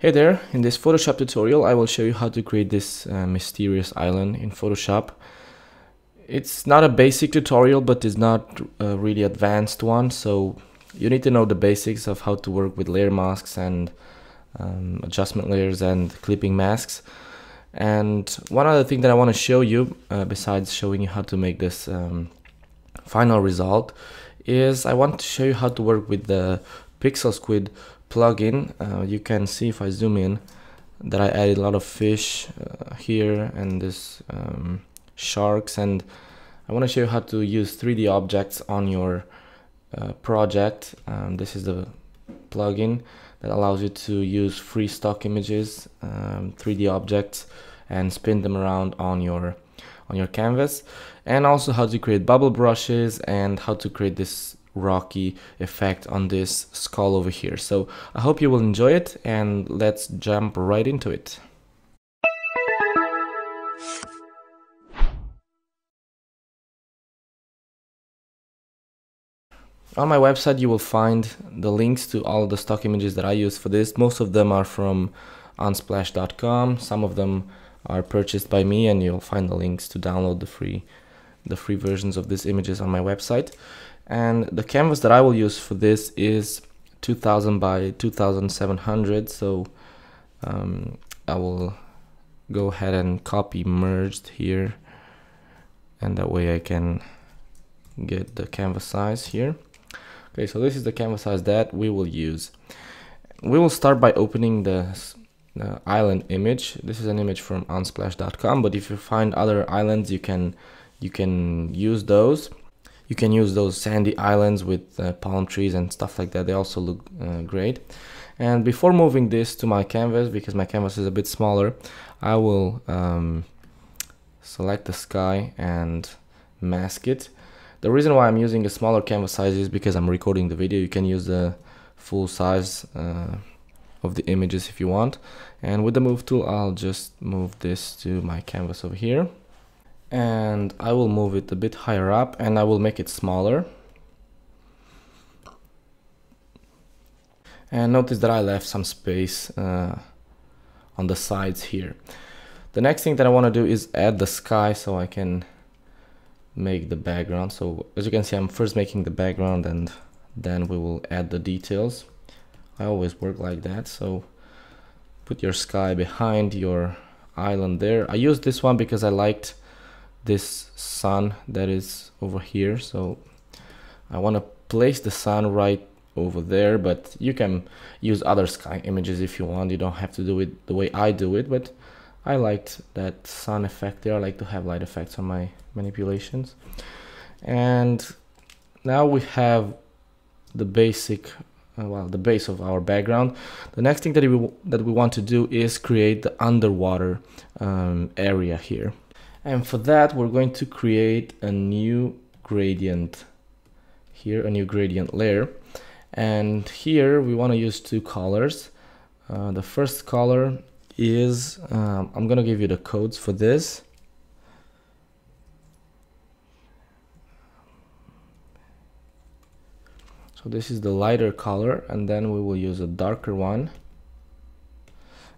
Hey there, in this Photoshop tutorial I will show you how to create this uh, mysterious island in Photoshop. It's not a basic tutorial but it's not a really advanced one so you need to know the basics of how to work with layer masks and um, adjustment layers and clipping masks. And one other thing that I want to show you uh, besides showing you how to make this um, final result is I want to show you how to work with the PixelSquid plugin, uh, you can see if I zoom in that I added a lot of fish uh, here and this um, sharks and I want to show you how to use 3D objects on your uh, project. Um, this is the plugin that allows you to use free stock images, um, 3D objects and spin them around on your on your canvas and also how to create bubble brushes and how to create this rocky effect on this skull over here. So I hope you will enjoy it and let's jump right into it. On my website you will find the links to all the stock images that I use for this. Most of them are from unsplash.com. Some of them are purchased by me and you'll find the links to download the free the free versions of these images on my website and the canvas that I will use for this is 2000 by 2700 so um, I will go ahead and copy merged here. And that way I can get the canvas size here. Okay so this is the canvas size that we will use. We will start by opening the island image. This is an image from unsplash.com but if you find other islands you can you can use those you can use those sandy islands with uh, palm trees and stuff like that. They also look uh, great. And before moving this to my canvas because my canvas is a bit smaller I will um, select the sky and mask it. The reason why I'm using a smaller canvas size is because I'm recording the video. You can use the full size uh, of the images if you want. And with the move tool I'll just move this to my canvas over here and I will move it a bit higher up and I will make it smaller. And notice that I left some space uh, on the sides here. The next thing that I want to do is add the sky so I can make the background. So as you can see I'm first making the background and then we will add the details. I always work like that. So put your sky behind your island there. I used this one because I liked this sun that is over here. So I want to place the sun right over there but you can use other sky images if you want. You don't have to do it the way I do it but I liked that sun effect there. I like to have light effects on my manipulations. And now we have the basic uh, well the base of our background. The next thing that we that we want to do is create the underwater um, area here and for that we're going to create a new gradient here a new gradient layer. And here we want to use two colors. Uh, the first color is um, I'm gonna give you the codes for this. So this is the lighter color and then we will use a darker one.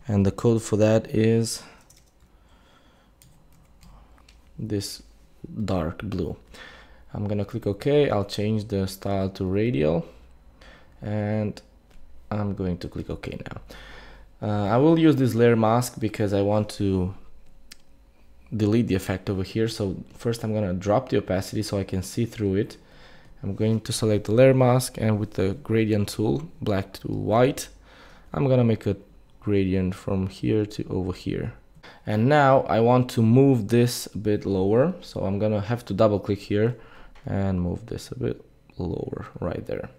And the code for that is this dark blue. I'm gonna click OK, I'll change the style to radial and I'm going to click OK now. Uh, I will use this layer mask because I want to delete the effect over here. So first I'm gonna drop the opacity so I can see through it. I'm going to select the layer mask and with the gradient tool, black to white, I'm gonna make a gradient from here to over here and now I want to move this a bit lower. So I'm gonna have to double click here and move this a bit lower right there.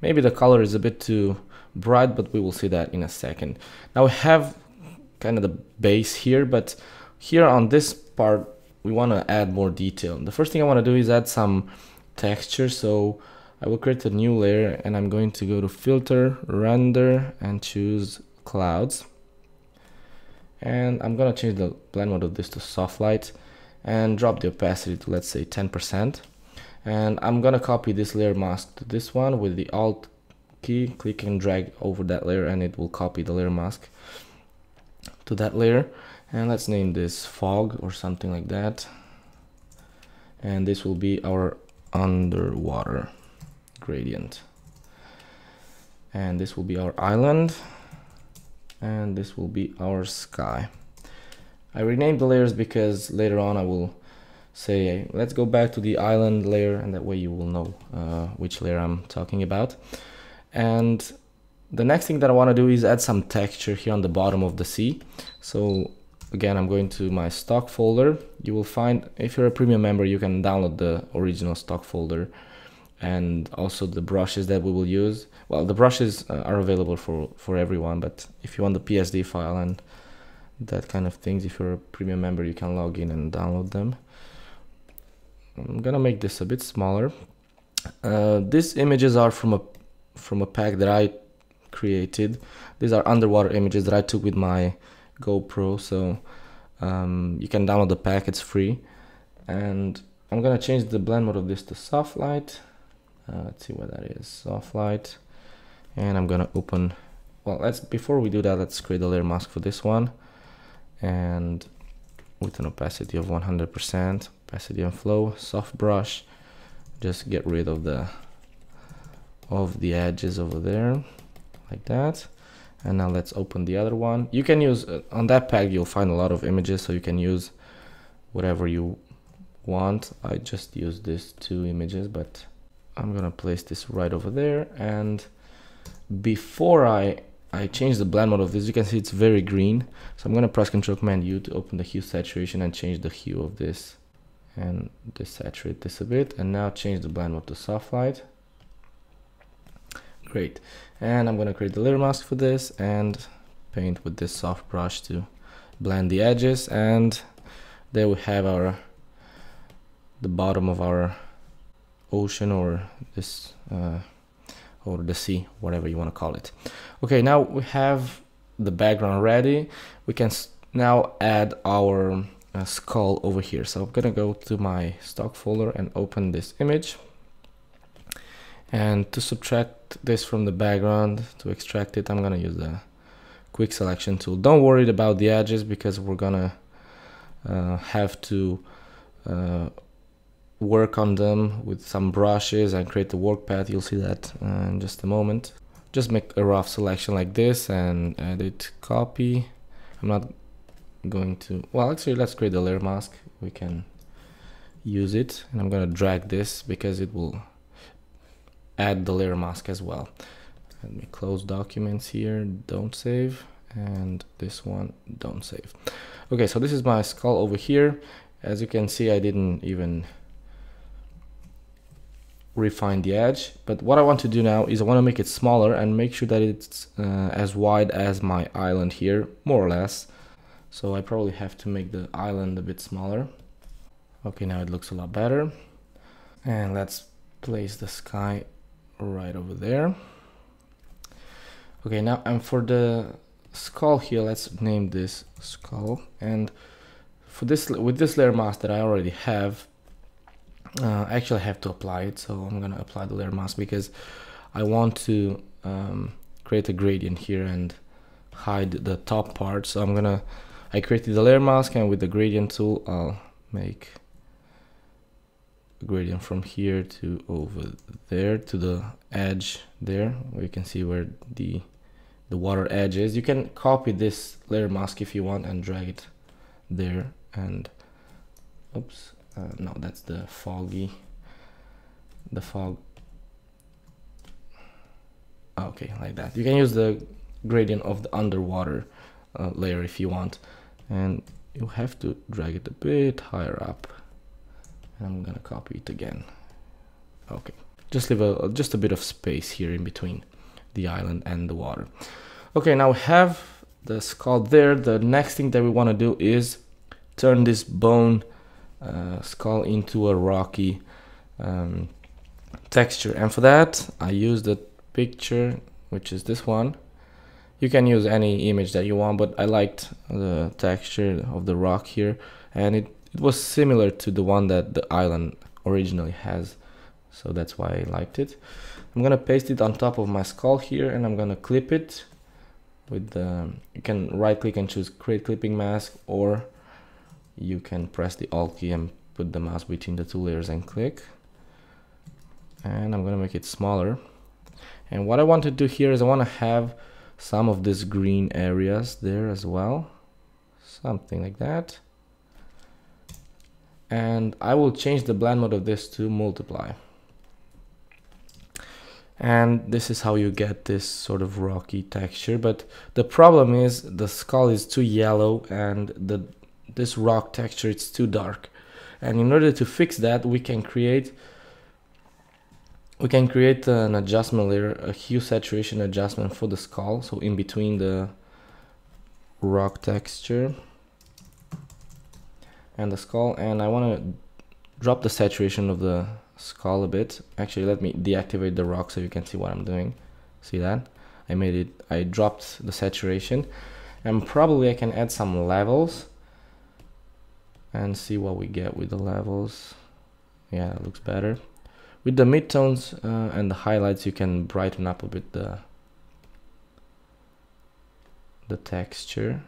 Maybe the color is a bit too bright but we will see that in a second. Now we have kind of the base here but here on this part we want to add more detail. The first thing I want to do is add some texture. So I will create a new layer and I'm going to go to filter render and choose clouds and I'm gonna change the blend mode of this to soft light and drop the opacity to let's say 10% and I'm gonna copy this layer mask to this one with the alt key click and drag over that layer and it will copy the layer mask to that layer. And let's name this fog or something like that. And this will be our underwater gradient. And this will be our island and this will be our sky. I renamed the layers because later on I will say let's go back to the island layer and that way you will know uh, which layer I'm talking about. And the next thing that I want to do is add some texture here on the bottom of the sea. So again I'm going to my stock folder. You will find if you're a premium member you can download the original stock folder and also the brushes that we will use. Well the brushes uh, are available for for everyone but if you want the PSD file and that kind of things if you're a premium member you can log in and download them. I'm gonna make this a bit smaller. Uh, these images are from a from a pack that I created. These are underwater images that I took with my GoPro so um, you can download the pack it's free. And I'm gonna change the blend mode of this to soft light uh, let's see what that is. Soft light and I'm gonna open well let's before we do that let's create a layer mask for this one. And with an opacity of 100% opacity and flow soft brush. Just get rid of the of the edges over there like that. And now let's open the other one. You can use uh, on that pack you'll find a lot of images so you can use whatever you want. I just use these two images but I'm gonna place this right over there. And before I I change the blend mode of this you can see it's very green. So I'm gonna press Ctrl Command U to open the hue saturation and change the hue of this and desaturate this a bit. And now change the blend mode to soft light. Great. And I'm gonna create the layer mask for this and paint with this soft brush to blend the edges. And there we have our the bottom of our ocean or this uh, or the sea whatever you want to call it. Okay now we have the background ready. We can now add our uh, skull over here. So I'm gonna go to my stock folder and open this image. And to subtract this from the background to extract it I'm gonna use the quick selection tool. Don't worry about the edges because we're gonna uh, have to uh, work on them with some brushes and create the work path. You'll see that uh, in just a moment. Just make a rough selection like this and edit copy. I'm not going to well actually let's create the layer mask. We can use it. And I'm gonna drag this because it will add the layer mask as well. Let me close documents here. Don't save. And this one don't save. Okay so this is my skull over here. As you can see I didn't even refine the edge. But what I want to do now is I want to make it smaller and make sure that it's uh, as wide as my island here more or less. So I probably have to make the island a bit smaller. Okay now it looks a lot better. And let's place the sky right over there. Okay now and for the skull here let's name this skull. And for this with this layer mask that I already have uh, I actually have to apply it so I'm gonna apply the layer mask because I want to um, create a gradient here and hide the top part. So I'm gonna I created the layer mask and with the gradient tool I'll make a gradient from here to over there to the edge there where you can see where the the water edge is. You can copy this layer mask if you want and drag it there and oops uh, no that's the foggy the fog. Okay like that. You can use the gradient of the underwater uh, layer if you want. And you have to drag it a bit higher up. And I'm gonna copy it again. Okay. Just leave a just a bit of space here in between the island and the water. Okay now we have the skull there. The next thing that we want to do is turn this bone uh, skull into a rocky um, texture. And for that I use the picture which is this one. You can use any image that you want but I liked the texture of the rock here. And it, it was similar to the one that the island originally has. So that's why I liked it. I'm gonna paste it on top of my skull here and I'm gonna clip it with the you can right click and choose create clipping mask or you can press the alt key and put the mouse between the two layers and click. And I'm gonna make it smaller. And what I want to do here is I want to have some of these green areas there as well. Something like that. And I will change the blend mode of this to multiply. And this is how you get this sort of rocky texture but the problem is the skull is too yellow and the this rock texture it's too dark. And in order to fix that we can create we can create an adjustment layer a hue saturation adjustment for the skull so in between the rock texture and the skull. And I want to drop the saturation of the skull a bit. Actually let me deactivate the rock so you can see what I'm doing. See that? I made it I dropped the saturation. And probably I can add some levels and see what we get with the levels. Yeah looks better. With the midtones uh, and the highlights you can brighten up a bit the the texture.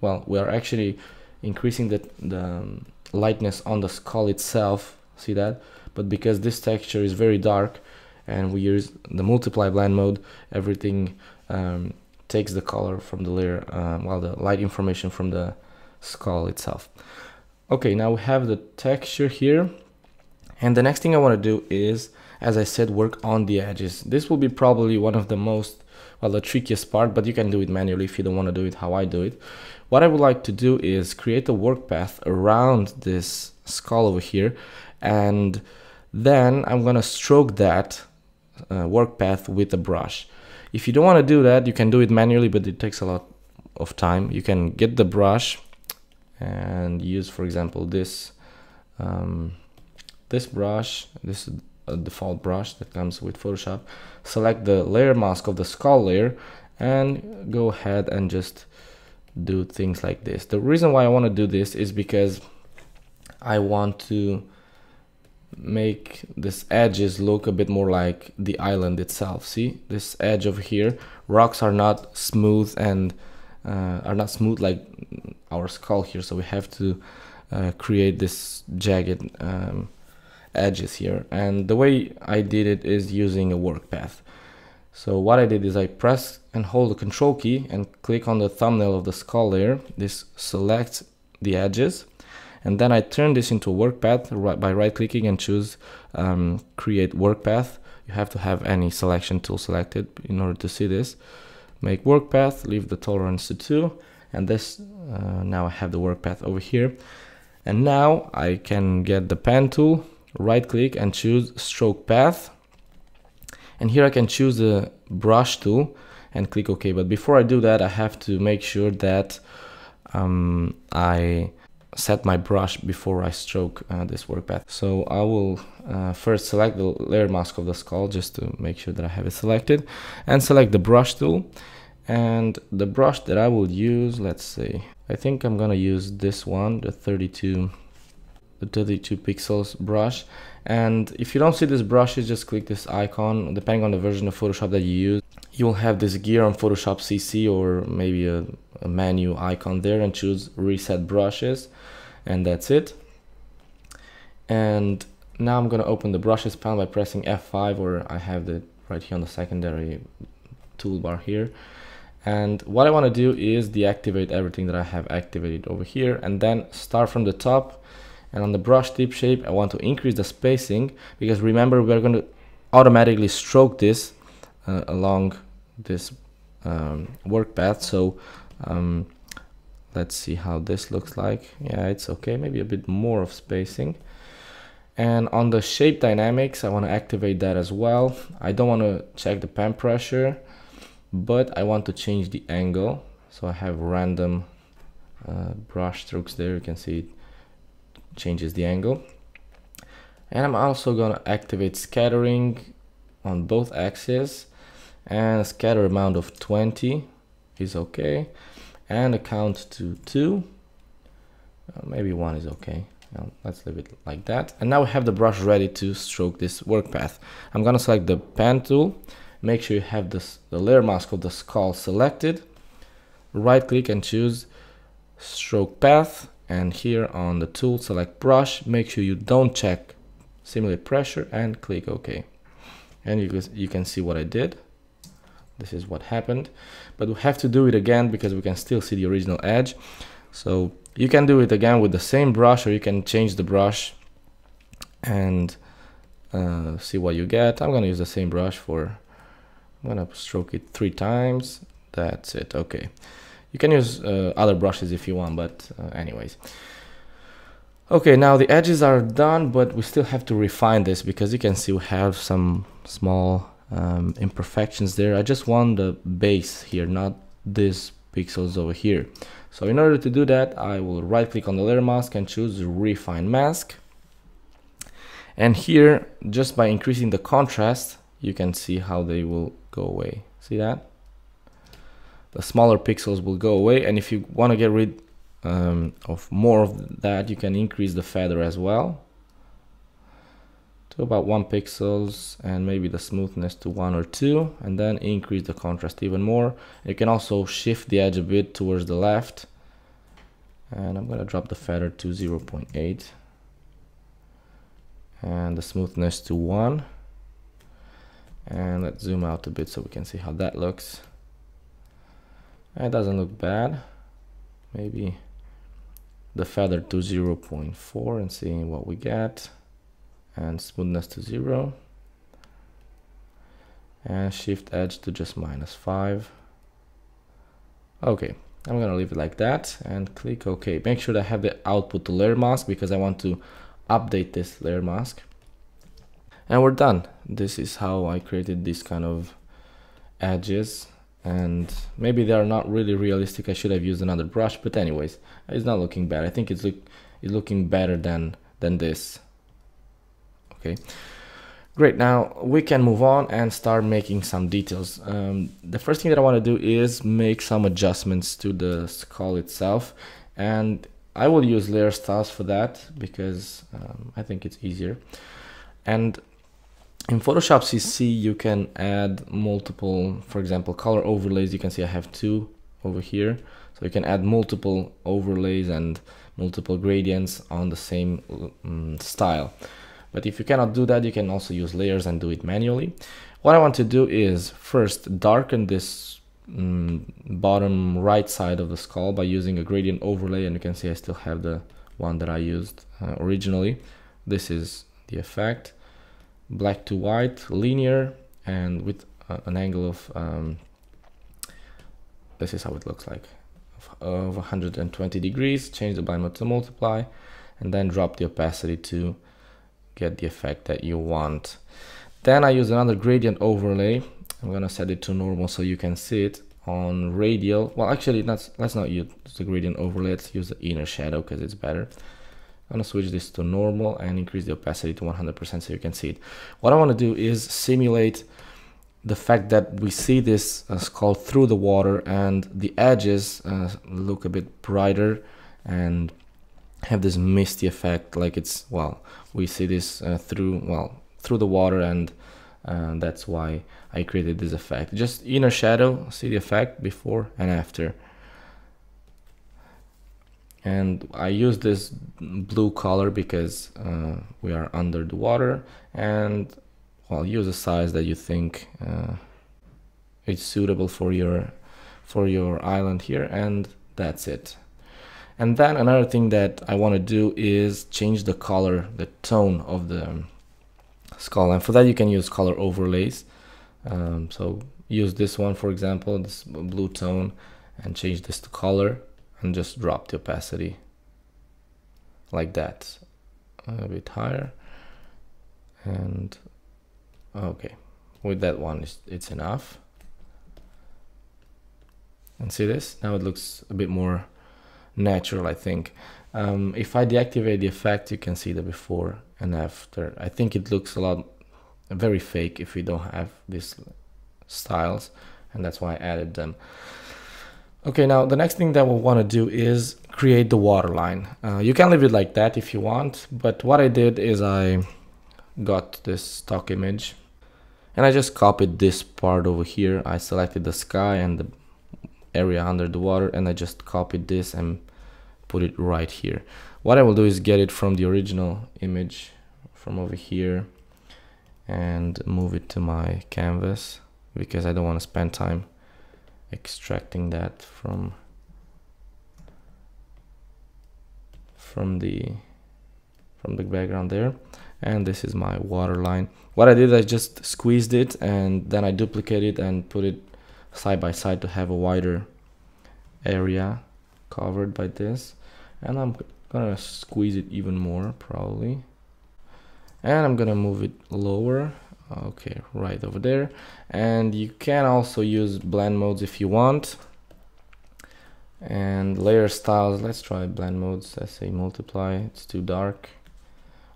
Well we are actually increasing the, the um, lightness on the skull itself see that? But because this texture is very dark and we use the multiply blend mode everything um, takes the color from the layer uh, while the light information from the skull itself Okay, now we have the texture here. And the next thing I want to do is, as I said, work on the edges. This will be probably one of the most, well, the trickiest part, but you can do it manually if you don't want to do it how I do it. What I would like to do is create a work path around this skull over here. And then I'm going to stroke that uh, work path with a brush. If you don't want to do that, you can do it manually, but it takes a lot of time. You can get the brush and use for example this um, this brush this is a default brush that comes with Photoshop. Select the layer mask of the skull layer and go ahead and just do things like this. The reason why I want to do this is because I want to make this edges look a bit more like the island itself. See this edge over here rocks are not smooth and uh, are not smooth like our skull here. So we have to uh, create this jagged um, edges here. And the way I did it is using a work path. So what I did is I press and hold the control key and click on the thumbnail of the skull layer this selects the edges. And then I turn this into a work path by right clicking and choose um, create work path. You have to have any selection tool selected in order to see this make work path leave the tolerance to 2 and this uh, now I have the work path over here. And now I can get the pen tool right click and choose stroke path. And here I can choose the brush tool and click OK. But before I do that I have to make sure that um, I set my brush before I stroke uh, this work path. So I will uh, first select the layer mask of the skull just to make sure that I have it selected and select the brush tool. And the brush that I will use let's see I think I'm gonna use this one the 32 the 32 pixels brush. And if you don't see this brush you just click this icon depending on the version of Photoshop that you use. You will have this gear on Photoshop CC or maybe a, a menu icon there and choose reset brushes and that's it. And now I'm gonna open the brushes panel by pressing F5 or I have it right here on the secondary toolbar here. And what I want to do is deactivate everything that I have activated over here and then start from the top. And on the brush tip shape I want to increase the spacing because remember we're going to automatically stroke this uh, along this um, work path. So um, let's see how this looks like. Yeah it's okay. Maybe a bit more of spacing. And on the shape dynamics I want to activate that as well. I don't want to check the pen pressure but I want to change the angle. So I have random uh, brush strokes there. You can see it changes the angle. And I'm also gonna activate scattering on both axes. And scatter amount of 20 is okay and a count to 2 uh, maybe 1 is okay Now let's leave it like that. And now we have the brush ready to stroke this work path. I'm gonna select the pen tool. Make sure you have this, the layer mask of the skull selected. Right click and choose stroke path. And here on the tool, select brush. Make sure you don't check simulate pressure and click OK. And you you can see what I did. This is what happened. But we have to do it again because we can still see the original edge. So you can do it again with the same brush or you can change the brush and uh, see what you get. I'm gonna use the same brush for, I'm gonna stroke it three times. That's it, okay. You can use uh, other brushes if you want, but uh, anyways. Okay, now the edges are done, but we still have to refine this because you can see we have some small um, imperfections there. I just want the base here, not these pixels over here. So in order to do that, I will right click on the layer mask and choose refine mask. And here, just by increasing the contrast, you can see how they will go away. See that? The smaller pixels will go away. And if you want to get rid um, of more of that, you can increase the feather as well to about one pixels and maybe the smoothness to one or two and then increase the contrast even more. You can also shift the edge a bit towards the left. And I'm gonna drop the feather to 0.8 and the smoothness to 1 and let's zoom out a bit so we can see how that looks. It doesn't look bad. Maybe the feather to 0.4 and seeing what we get and smoothness to zero. And shift edge to just minus five. Okay I'm gonna leave it like that and click OK. Make sure that I have the output to layer mask because I want to update this layer mask. And we're done. This is how I created this kind of edges. And maybe they are not really realistic. I should have used another brush but anyways it's not looking bad. I think it's look it's looking better than than this okay. Great. Now we can move on and start making some details. Um, the first thing that I want to do is make some adjustments to the skull itself and I will use layer styles for that because um, I think it's easier. And in Photoshop CC you can add multiple for example color overlays. You can see I have two over here. So you can add multiple overlays and multiple gradients on the same um, style but if you cannot do that, you can also use layers and do it manually. What I want to do is first darken this um, bottom right side of the skull by using a gradient overlay. And you can see I still have the one that I used uh, originally. This is the effect. Black to white, linear, and with uh, an angle of, um, this is how it looks like, of, of 120 degrees. Change the blind mode to multiply, and then drop the opacity to get the effect that you want. Then I use another gradient overlay. I'm gonna set it to normal so you can see it on radial. Well, actually, let's let's not use the gradient overlay. Let's use the inner shadow because it's better. I'm gonna switch this to normal and increase the opacity to 100% so you can see it. What I want to do is simulate the fact that we see this uh, skull through the water and the edges uh, look a bit brighter and have this misty effect like it's well we see this uh, through well through the water and uh, that's why I created this effect. Just inner shadow see the effect before and after. And I use this blue color because uh, we are under the water and well use a size that you think uh, it's suitable for your for your island here and that's it and then another thing that I want to do is change the color, the tone of the skull. And for that you can use color overlays. Um, so use this one, for example, this blue tone and change this to color and just drop the opacity. Like that. A bit higher. And okay. With that one it's, it's enough. And see this? Now it looks a bit more natural, I think. Um, if I deactivate the effect, you can see the before and after. I think it looks a lot very fake if we don't have these styles, and that's why I added them. Okay, now the next thing that we'll want to do is create the waterline. Uh, you can leave it like that if you want, but what I did is I got this stock image and I just copied this part over here. I selected the sky and the area under the water and I just copied this and put it right here. What I will do is get it from the original image from over here and move it to my canvas because I don't want to spend time extracting that from from the from the background there. And this is my water line what I did I just squeezed it and then I duplicated and put it side by side to have a wider area covered by this and I'm gonna squeeze it even more probably. And I'm gonna move it lower. Okay right over there. And you can also use blend modes if you want. And layer styles let's try blend modes. Let's say multiply it's too dark.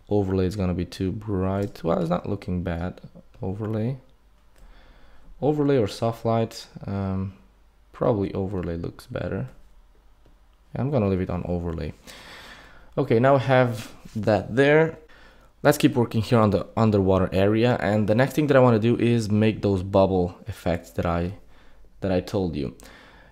Overlay is gonna be too bright. Well it's not looking bad. Overlay. Overlay or soft light um, probably overlay looks better I'm gonna leave it on overlay okay now I have that there let's keep working here on the underwater area and the next thing that I want to do is make those bubble effects that I that I told you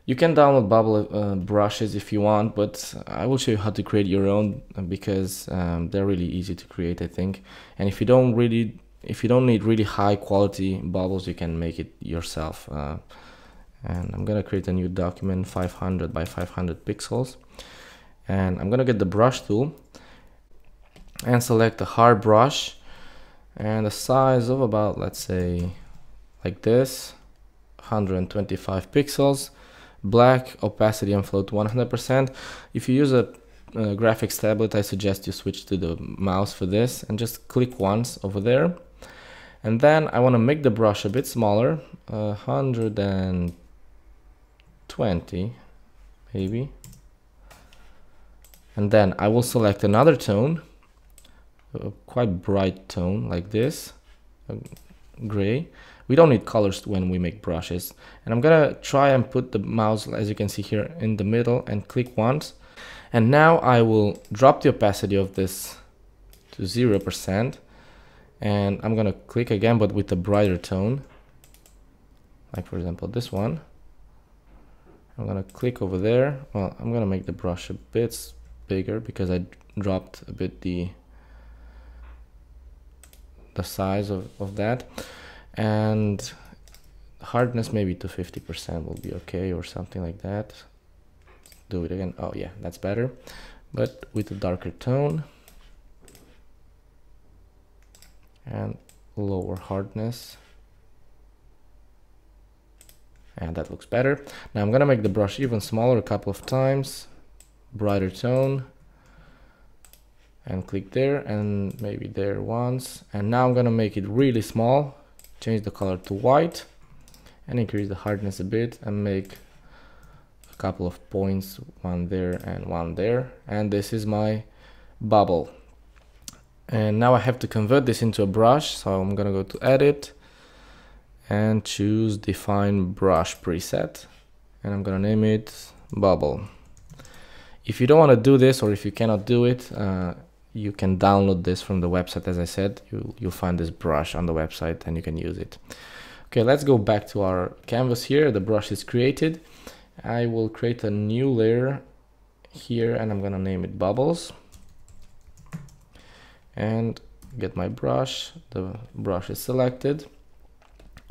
you can download bubble uh, brushes if you want, but I will show you how to create your own because um, they're really easy to create, I think. And if you don't really, if you don't need really high quality bubbles, you can make it yourself. Uh, and I'm gonna create a new document 500 by 500 pixels. And I'm gonna get the brush tool and select a hard brush and a size of about let's say like this 125 pixels. Black opacity and float 100% if you use a, graphics tablet I suggest you switch to the mouse for this and just click once over there. And then I want to make the brush a bit smaller 100 and. 20 maybe. And then I will select another tone a quite bright tone like this um, gray. We don't need colors when we make brushes. And I'm gonna try and put the mouse as you can see here in the middle and click once. And now I will drop the opacity of this to 0% and I'm gonna click again but with a brighter tone. Like for example this one. I'm gonna click over there. Well, I'm gonna make the brush a bit bigger because I dropped a bit the the size of, of that. And hardness maybe to 50% will be okay or something like that. Do it again. Oh yeah that's better. But with a darker tone and lower hardness and that looks better. Now I'm gonna make the brush even smaller a couple of times brighter tone and click there and maybe there once. And now I'm gonna make it really small change the color to white and increase the hardness a bit and make a couple of points one there and one there. And this is my bubble. And now I have to convert this into a brush so I'm gonna go to edit and choose define brush preset. And I'm gonna name it bubble. If you don't want to do this or if you cannot do it uh, you can download this from the website as I said. You, you'll find this brush on the website and you can use it. Okay let's go back to our canvas here. The brush is created. I will create a new layer here and I'm gonna name it bubbles. And get my brush. The brush is selected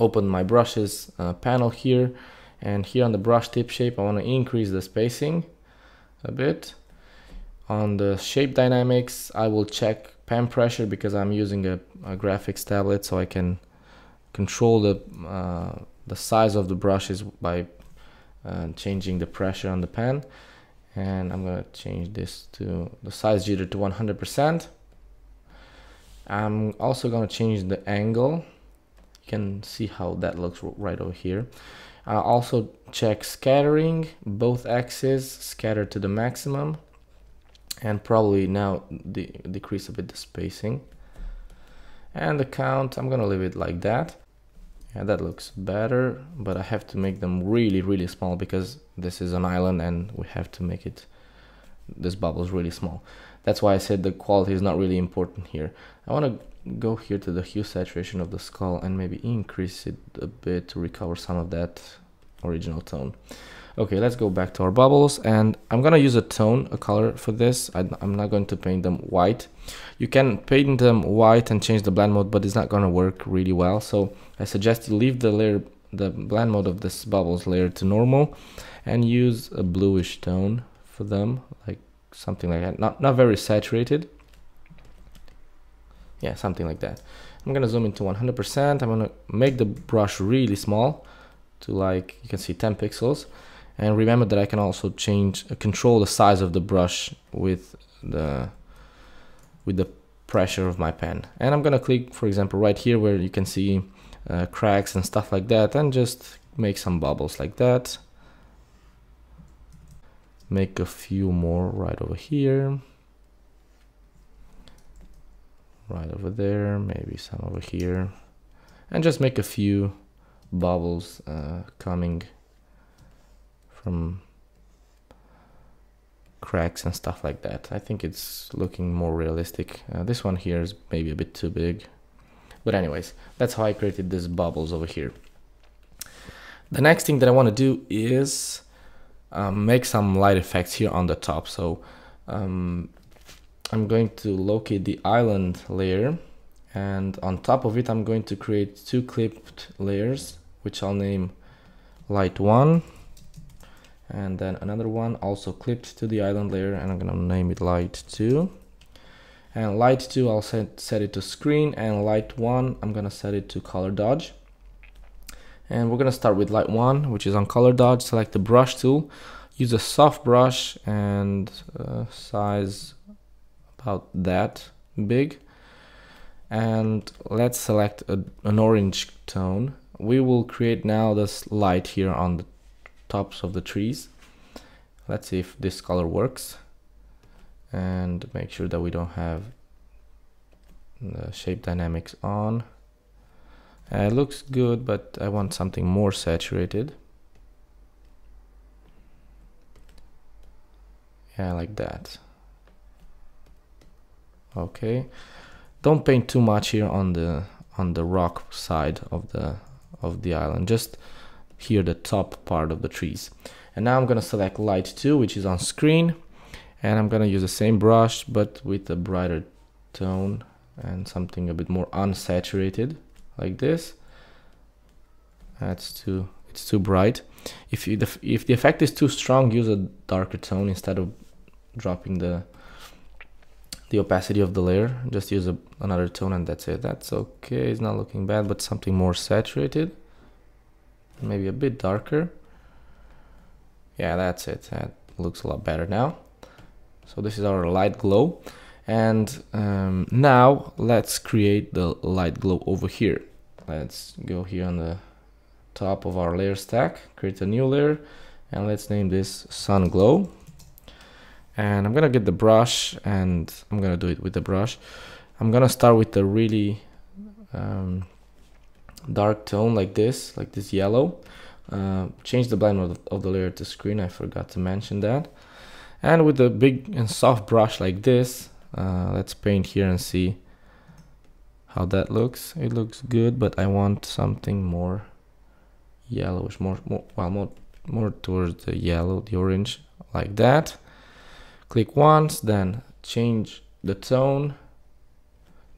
open my brushes uh, panel here and here on the brush tip shape I want to increase the spacing a bit on the shape dynamics, I will check pen pressure because I'm using a, a graphics tablet so I can control the, uh, the size of the brushes by uh, changing the pressure on the pen. And I'm gonna change this to the size jitter to 100%. I'm also gonna change the angle. Can see how that looks right over here. I also check scattering, both axes scatter to the maximum and probably now de decrease a bit the spacing and the count I'm gonna leave it like that yeah that looks better but I have to make them really really small because this is an island and we have to make it this bubble is really small. That's why I said the quality is not really important here. I want to go here to the hue saturation of the skull and maybe increase it a bit to recover some of that original tone. Okay, let's go back to our bubbles and I'm gonna use a tone, a color for this. I'm not going to paint them white. You can paint them white and change the blend mode, but it's not gonna work really well. So I suggest you leave the layer, the blend mode of this bubbles layer to normal and use a bluish tone for them, like something like that. Not, not very saturated. Yeah, something like that. I'm gonna zoom into 100%. I'm gonna make the brush really small to like, you can see 10 pixels and remember that I can also change uh, control the size of the brush with the with the pressure of my pen and I'm gonna click for example right here where you can see uh, cracks and stuff like that and just make some bubbles like that make a few more right over here right over there maybe some over here and just make a few bubbles uh, coming from cracks and stuff like that. I think it's looking more realistic. Uh, this one here is maybe a bit too big. But anyways, that's how I created these bubbles over here. The next thing that I want to do is um, make some light effects here on the top. So um, I'm going to locate the island layer and on top of it I'm going to create two clipped layers which I'll name light 1 and then another one also clipped to the island layer and I'm gonna name it light 2 and light 2 I'll set, set it to screen and light 1 I'm gonna set it to color dodge. And we're gonna start with light 1 which is on color dodge select the brush tool use a soft brush and uh, size about that big. And let's select a, an orange tone. We will create now this light here on the tops of the trees. Let's see if this color works. And make sure that we don't have the shape dynamics on. Uh, it looks good but I want something more saturated. Yeah like that okay. Don't paint too much here on the on the rock side of the of the island. Just here the top part of the trees. And now I'm gonna select light 2 which is on screen. And I'm gonna use the same brush but with a brighter tone and something a bit more unsaturated like this. That's too it's too bright. If you, the, if the effect is too strong use a darker tone instead of dropping the the opacity of the layer. Just use a, another tone and that's it. That's okay. It's not looking bad but something more saturated. Maybe a bit darker. Yeah that's it. That looks a lot better now. So this is our light glow. And um, now let's create the light glow over here. Let's go here on the top of our layer stack create a new layer and let's name this sun glow and I'm gonna get the brush and I'm gonna do it with the brush I'm gonna start with the really um, dark tone like this, like this yellow. Uh, change the blend of, of the layer to screen, I forgot to mention that. And with a big and soft brush like this, uh, let's paint here and see how that looks. It looks good, but I want something more yellowish, more, more well, more, more towards the yellow, the orange, like that. Click once, then change the tone,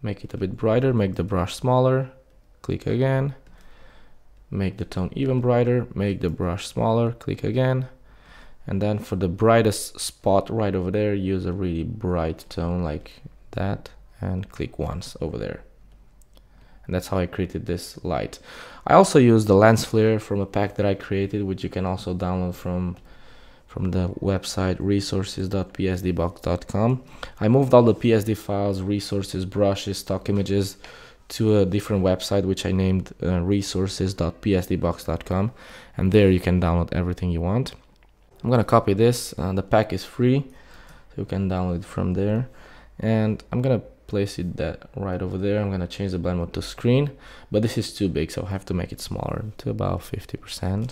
make it a bit brighter, make the brush smaller, click again make the tone even brighter make the brush smaller click again and then for the brightest spot right over there use a really bright tone like that and click once over there. And that's how I created this light. I also use the lens flare from a pack that I created which you can also download from from the website resources.psdbox.com I moved all the PSD files resources brushes stock images to a different website which I named uh, resources.psdbox.com and there you can download everything you want. I'm gonna copy this, uh, the pack is free so you can download it from there and I'm gonna place it that right over there. I'm gonna change the blend mode to screen but this is too big so I have to make it smaller to about 50%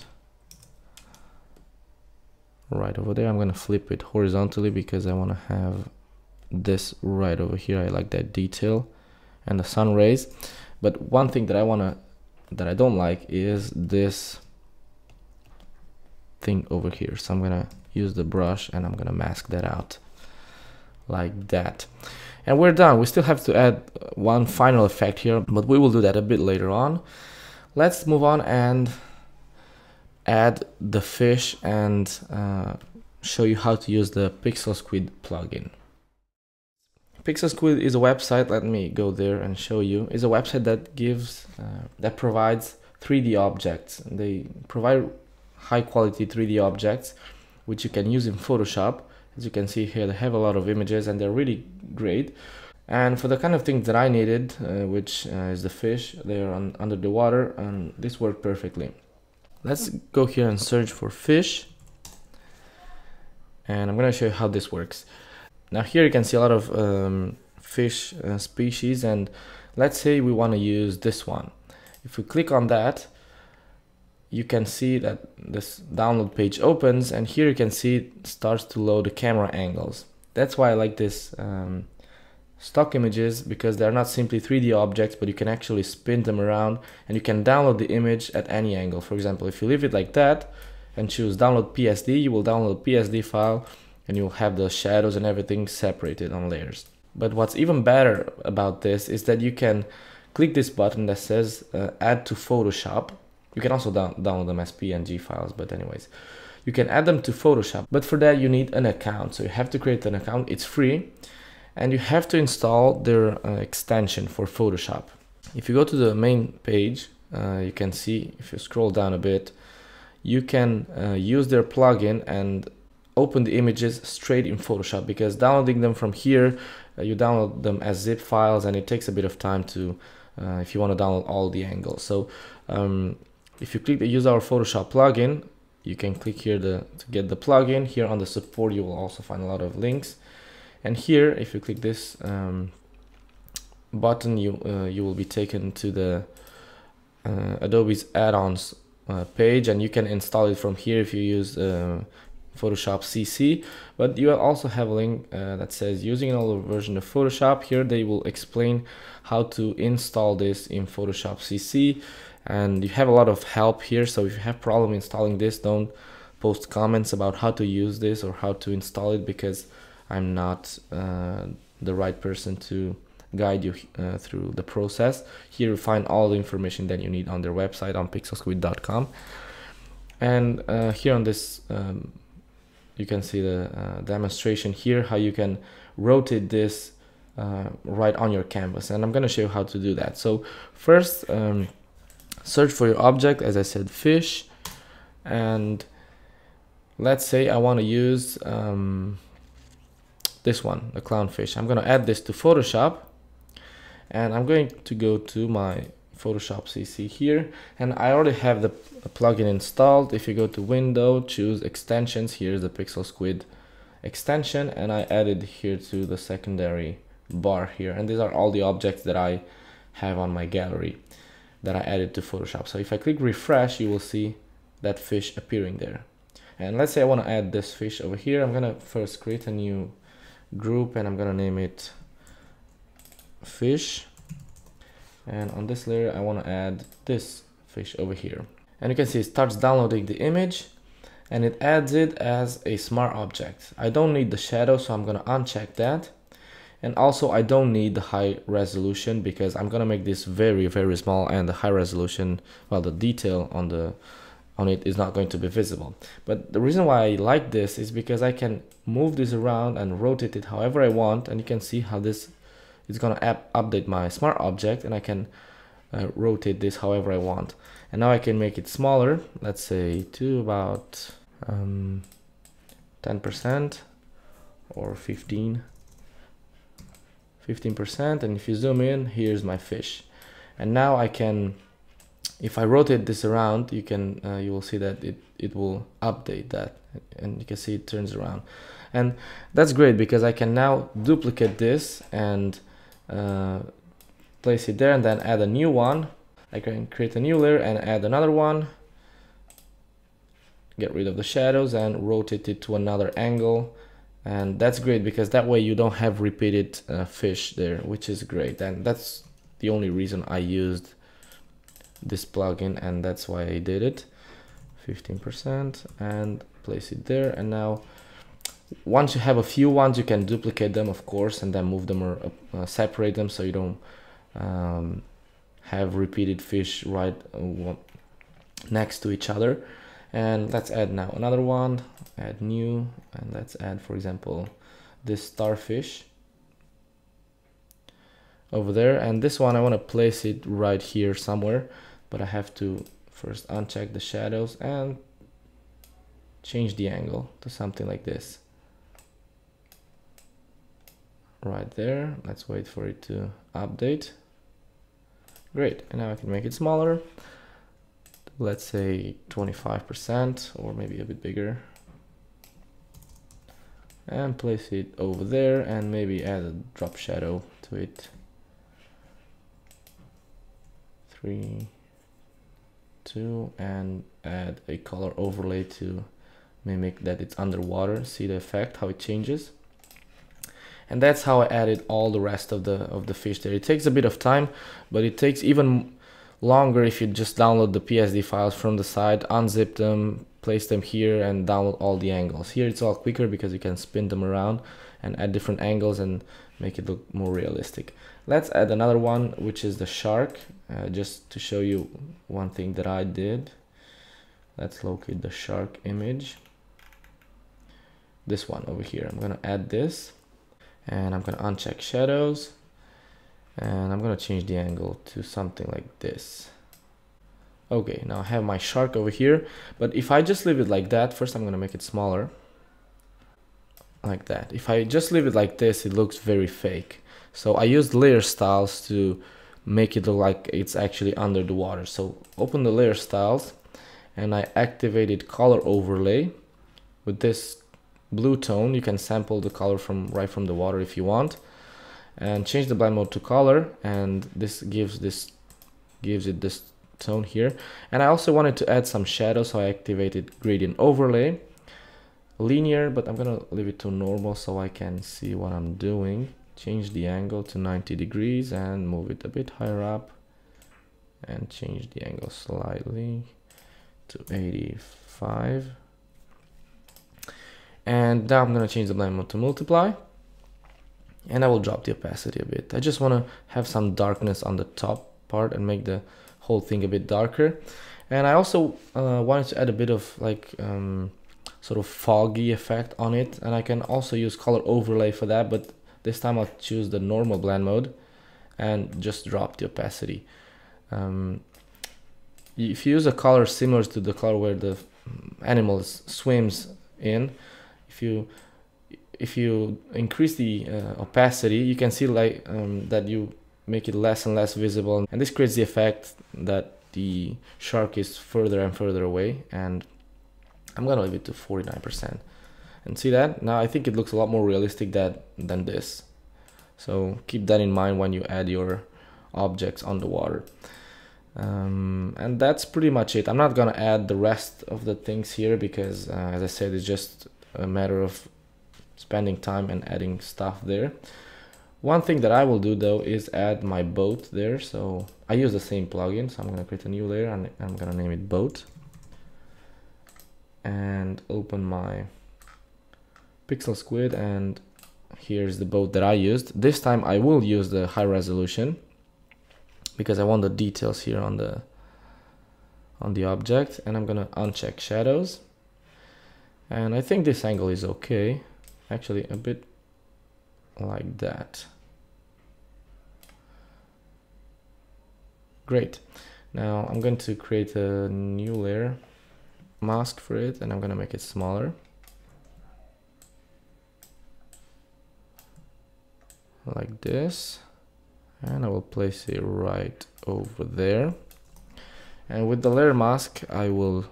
right over there. I'm gonna flip it horizontally because I want to have this right over here. I like that detail and the sun rays. But one thing that I want to that I don't like is this thing over here. So I'm gonna use the brush and I'm gonna mask that out like that. And we're done. We still have to add one final effect here but we will do that a bit later on. Let's move on and add the fish and uh, show you how to use the PixelSquid plugin. PixelSquid is a website, let me go there and show you, is a website that gives, uh, that provides 3D objects. They provide high quality 3D objects which you can use in Photoshop. As you can see here, they have a lot of images and they're really great. And for the kind of things that I needed, uh, which uh, is the fish, they're on, under the water and this worked perfectly. Let's go here and search for fish. And I'm gonna show you how this works. Now here you can see a lot of um, fish uh, species and let's say we want to use this one. If we click on that, you can see that this download page opens and here you can see it starts to load the camera angles. That's why I like this um, stock images because they're not simply 3D objects, but you can actually spin them around and you can download the image at any angle. For example, if you leave it like that and choose download PSD, you will download PSD file and you'll have the shadows and everything separated on layers. But what's even better about this is that you can click this button that says uh, add to Photoshop. You can also down download them as PNG files, but anyways, you can add them to Photoshop. But for that, you need an account. So you have to create an account. It's free and you have to install their uh, extension for Photoshop. If you go to the main page, uh, you can see if you scroll down a bit, you can uh, use their plugin and open the images straight in Photoshop because downloading them from here, uh, you download them as zip files and it takes a bit of time to, uh, if you want to download all the angles. So um, if you click the use our Photoshop plugin, you can click here the, to get the plugin. Here on the support, you will also find a lot of links and here if you click this um, button you uh, you will be taken to the uh, Adobe's add-ons uh, page. And you can install it from here if you use uh, Photoshop CC but you also have a link uh, that says using an older version of Photoshop. Here they will explain how to install this in Photoshop CC and you have a lot of help here. So if you have problem installing this don't post comments about how to use this or how to install it because I'm not uh, the right person to guide you uh, through the process. Here you find all the information that you need on their website on pixelsquid.com. And uh, here on this, um, you can see the uh, demonstration here, how you can rotate this uh, right on your canvas. And I'm going to show you how to do that. So first, um, search for your object, as I said, fish. And let's say I want to use um, this one, the clownfish. I'm gonna add this to Photoshop and I'm going to go to my Photoshop CC here and I already have the plugin installed. If you go to window, choose extensions, here's the PixelSquid extension and I added here to the secondary bar here and these are all the objects that I have on my gallery that I added to Photoshop. So if I click refresh, you will see that fish appearing there. And let's say I want to add this fish over here. I'm gonna first create a new group and I'm gonna name it fish. And on this layer I want to add this fish over here. And you can see it starts downloading the image and it adds it as a smart object. I don't need the shadow so I'm gonna uncheck that. And also I don't need the high resolution because I'm gonna make this very very small and the high resolution well the detail on the on it is not going to be visible. But the reason why I like this is because I can move this around and rotate it however I want and you can see how this is going to update my smart object and I can uh, rotate this however I want. And now I can make it smaller, let's say to about 10% um, or 15 15% and if you zoom in here's my fish and now I can if I rotate this around you can uh, you will see that it it will update that and you can see it turns around. And that's great because I can now duplicate this and uh, place it there and then add a new one. I can create a new layer and add another one. Get rid of the shadows and rotate it to another angle. And that's great because that way you don't have repeated uh, fish there which is great. And that's the only reason I used this plugin and that's why I did it. 15% and place it there. And now once you have a few ones you can duplicate them of course and then move them or uh, separate them so you don't um, have repeated fish right uh, next to each other. And let's add now another one add new and let's add for example this starfish over there. And this one I want to place it right here somewhere but I have to first uncheck the shadows and change the angle to something like this. Right there. Let's wait for it to update. Great. And now I can make it smaller. Let's say 25% or maybe a bit bigger. And place it over there and maybe add a drop shadow to it. Three and add a color overlay to mimic that it's underwater. See the effect how it changes? And that's how I added all the rest of the of the fish there. It takes a bit of time but it takes even longer if you just download the PSD files from the side unzip them place them here and download all the angles. Here it's all quicker because you can spin them around and add different angles and make it look more realistic let's add another one which is the shark uh, just to show you one thing that I did. Let's locate the shark image. This one over here. I'm gonna add this and I'm gonna uncheck shadows and I'm gonna change the angle to something like this. Okay now I have my shark over here but if I just leave it like that first I'm gonna make it smaller. Like that. If I just leave it like this it looks very fake so I used layer styles to make it look like it's actually under the water. So open the layer styles and I activated color overlay. With this blue tone you can sample the color from right from the water if you want. And change the blend mode to color and this gives this gives it this tone here. And I also wanted to add some shadow so I activated gradient overlay. Linear but I'm gonna leave it to normal so I can see what I'm doing change the angle to 90 degrees and move it a bit higher up and change the angle slightly to 85 and now I'm gonna change the blend mode to multiply. And I will drop the opacity a bit. I just want to have some darkness on the top part and make the whole thing a bit darker. And I also uh, wanted to add a bit of like um, sort of foggy effect on it. And I can also use color overlay for that but this time I'll choose the normal blend mode and just drop the opacity. Um, if you use a color similar to the color where the animal swims in if you if you increase the uh, opacity you can see like um, that you make it less and less visible. And this creates the effect that the shark is further and further away. And I'm gonna leave it to 49% and see that? Now I think it looks a lot more realistic that than this. So keep that in mind when you add your objects on the water. Um, and that's pretty much it. I'm not gonna add the rest of the things here because uh, as I said it's just a matter of spending time and adding stuff there. One thing that I will do though is add my boat there. So I use the same plugin so I'm gonna create a new layer and I'm gonna name it boat. And open my PixelSquid and here's the boat that I used. This time I will use the high resolution because I want the details here on the on the object and I'm gonna uncheck shadows. And I think this angle is okay. Actually a bit like that. Great. Now I'm going to create a new layer mask for it and I'm gonna make it smaller like this. And I will place it right over there. And with the layer mask I will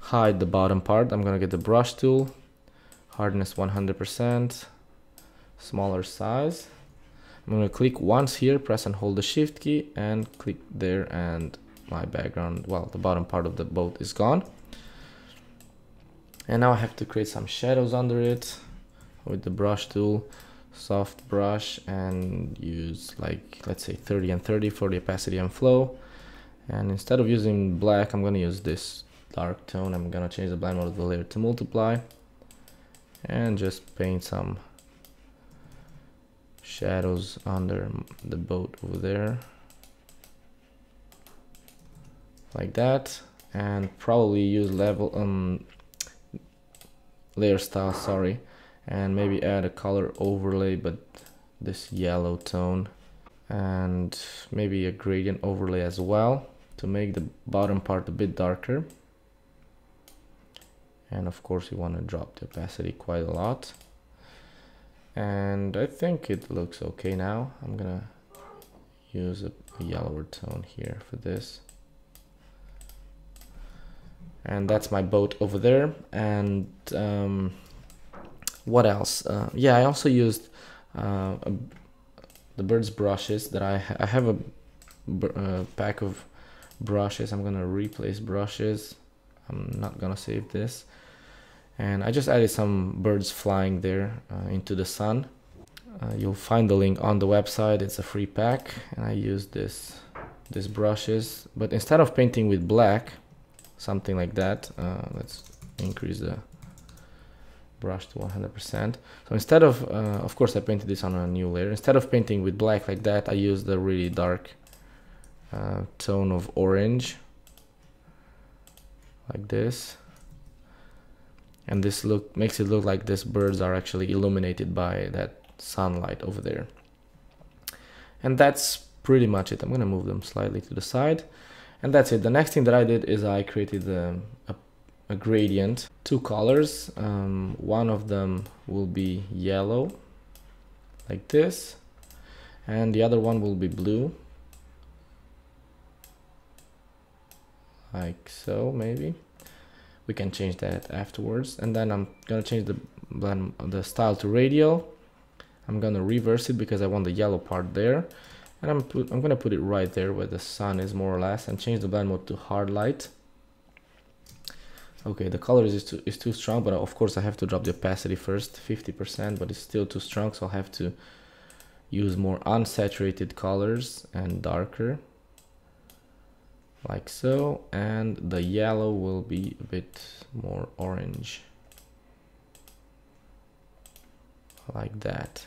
hide the bottom part. I'm gonna get the brush tool. Hardness 100% smaller size. I'm gonna click once here press and hold the shift key and click there and my background well the bottom part of the boat is gone. And now I have to create some shadows under it with the brush tool soft brush and use like let's say 30 and 30 for the opacity and flow. And instead of using black I'm gonna use this dark tone. I'm gonna change the blend mode of the layer to multiply. And just paint some shadows under the boat over there. Like that. And probably use level um layer style sorry and maybe add a color overlay but this yellow tone. And maybe a gradient overlay as well to make the bottom part a bit darker. And of course you want to drop the opacity quite a lot. And I think it looks okay now. I'm gonna use a, a yellower tone here for this. And that's my boat over there. And um, what else? Uh, yeah I also used uh, a, the bird's brushes that I, ha I have a, a pack of brushes. I'm gonna replace brushes. I'm not gonna save this. And I just added some birds flying there uh, into the sun. Uh, you'll find the link on the website. It's a free pack. And I use this this brushes. But instead of painting with black something like that uh, let's increase the brush to 100% so instead of uh, of course I painted this on a new layer. Instead of painting with black like that I used a really dark uh, tone of orange like this. And this look makes it look like these birds are actually illuminated by that sunlight over there. And that's pretty much it. I'm gonna move them slightly to the side. And that's it. The next thing that I did is I created a, a, a gradient. Two colors um, one of them will be yellow like this and the other one will be blue. Like so maybe. We can change that afterwards. And then I'm gonna change the blend the style to radial. I'm gonna reverse it because I want the yellow part there. And I'm, put, I'm gonna put it right there where the sun is more or less and change the blend mode to hard light okay the color is too, is too strong but of course I have to drop the opacity first 50% but it's still too strong so I'll have to use more unsaturated colors and darker like so and the yellow will be a bit more orange like that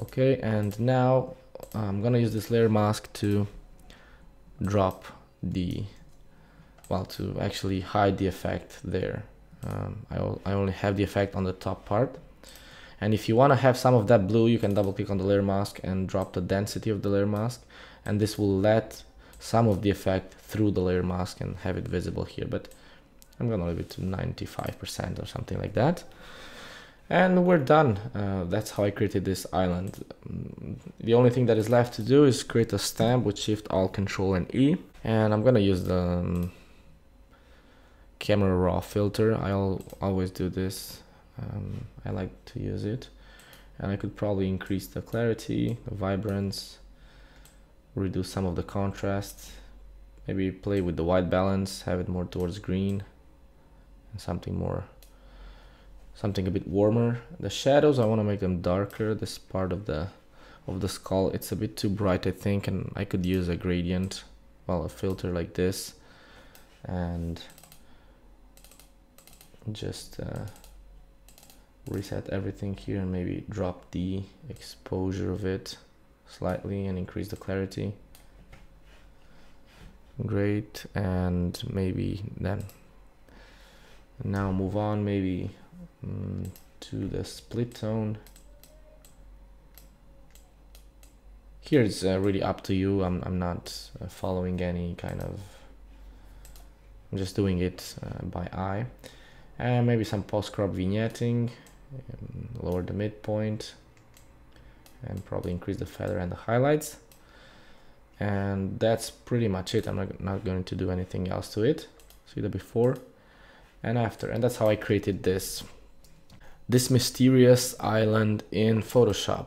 okay and now I'm gonna use this layer mask to drop the well to actually hide the effect there. Um, I, I only have the effect on the top part. And if you want to have some of that blue you can double click on the layer mask and drop the density of the layer mask. And this will let some of the effect through the layer mask and have it visible here but I'm gonna leave it to 95% or something like that and we're done. Uh, that's how I created this island. The only thing that is left to do is create a stamp with shift alt control and E. And I'm gonna use the um, camera raw filter. I'll always do this. Um, I like to use it. And I could probably increase the clarity the vibrance reduce some of the contrast maybe play with the white balance have it more towards green and something more something a bit warmer. The shadows I want to make them darker. This part of the of the skull it's a bit too bright I think and I could use a gradient well a filter like this. And just uh, reset everything here and maybe drop the exposure of it slightly and increase the clarity. Great. And maybe then now move on. Maybe um, to the split tone. Here it's uh, really up to you. I'm, I'm not uh, following any kind of I'm just doing it uh, by eye. And maybe some post crop vignetting um, lower the midpoint and probably increase the feather and the highlights. And that's pretty much it. I'm not, not going to do anything else to it. See the before and after and that's how I created this this mysterious island in Photoshop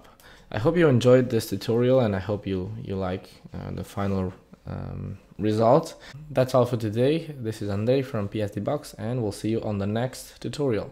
I hope you enjoyed this tutorial and I hope you, you like uh, the final um, result. That's all for today. This is Andrei from PSD Box and we'll see you on the next tutorial.